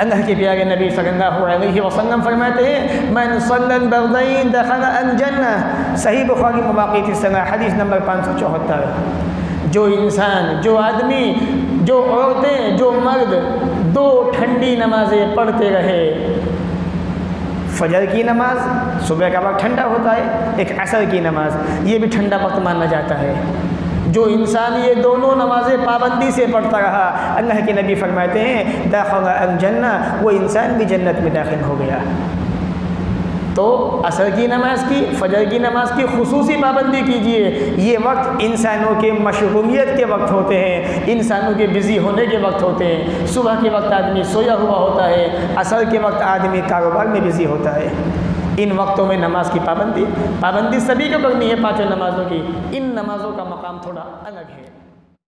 اللہ کے پیارے نبی صلی اللہ علیہ وسلم فرماتے ہیں، من صلی البردین دخل الجنہ صحیح بخاری مواقع صلاح حدیث نمبر پانچ سو چوہتر۔ جو انسان، جو آدمی، جو عورتیں، جو مرد دو ٹھنڈی نمازیں پڑھتے رہے۔ فجر کی نماز، صبح کا وقت ٹھنڈا ہوتا ہے، ایک عصر کی نماز، یہ بھی ٹھنڈا وقت مانا جاتا ہے۔ جو انسان یہ دونوں نمازیں پابندی سے پڑھتا رہا، اللہ کے نبی فرماتے ہیں، داخل الجنہ، وہ انسان بھی جنت میں داخل ہو گیا۔ تو عصر کی نماز کی، فجر کی نماز کی خصوصی پابندی کیجیے یہ وقت انسانوں کے مشغولیت کے وقت ہوتے ہیں، انسانوں کے بزی ہونے کے وقت ہوتے ہیں۔ صبح کے وقت آدمی سویا ہوا ہوتا ہے، عصر کے وقت آدمی کاروبار میں بزی ہوتا ہے۔ ان وقتوں میں نماز کی پابندی پابندی سبھی کو کرنی ہے، پانچوں نمازوں کی۔ ان نمازوں کا مقام تھوڑا الگ ہے۔